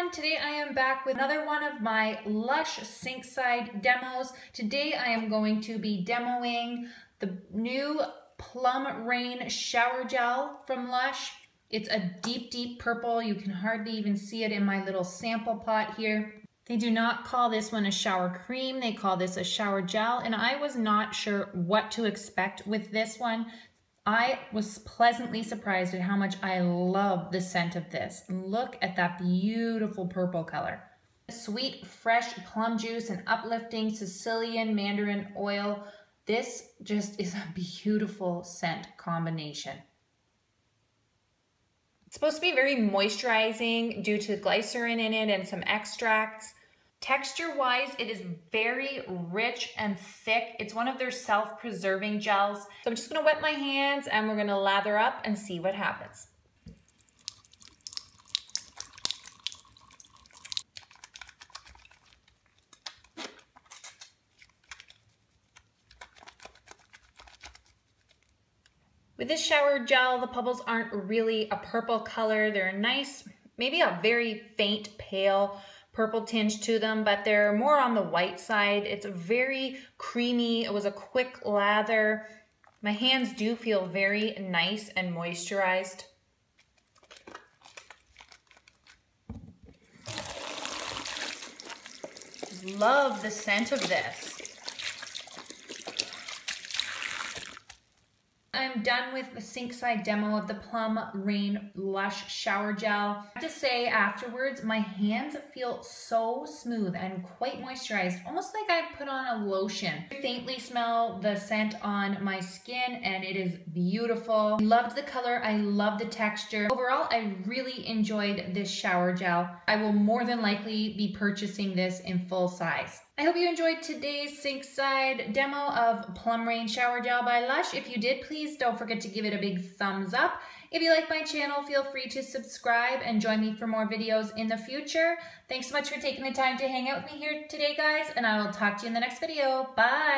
everyone, today I am back with another one of my Lush Sinkside demos. Today I am going to be demoing the new Plum Rain Shower Gel from Lush. It's a deep, deep purple. You can hardly even see it in my little sample pot here. They do not call this one a shower cream. They call this a shower gel. And I was not sure what to expect with this one. I was pleasantly surprised at how much I love the scent of this. Look at that beautiful purple color. Sweet, fresh plum juice and uplifting Sicilian mandarin oil. This just is a beautiful scent combination. It's supposed to be very moisturizing due to glycerin in it and some extracts. Texture wise, it is very rich and thick. It's one of their self-preserving gels. So I'm just gonna wet my hands and we're gonna lather up and see what happens. With this shower gel, the bubbles aren't really a purple color. They're a nice, maybe a very faint pale purple tinge to them, but they're more on the white side. It's very creamy. It was a quick lather. My hands do feel very nice and moisturized. Love the scent of this. I'm done with the Sinkside demo of the Plum Rain Lush Shower Gel. I have to say afterwards, my hands feel so smooth and quite moisturized, almost like I put on a lotion. I faintly smell the scent on my skin and it is beautiful. I loved the color, I love the texture. Overall, I really enjoyed this shower gel. I will more than likely be purchasing this in full size. I hope you enjoyed today's Sinkside demo of Plum Rain Shower Gel by Lush. If you did, please don't forget to give it a big thumbs up. If you like my channel, feel free to subscribe and join me for more videos in the future. Thanks so much for taking the time to hang out with me here today, guys, and I will talk to you in the next video. Bye!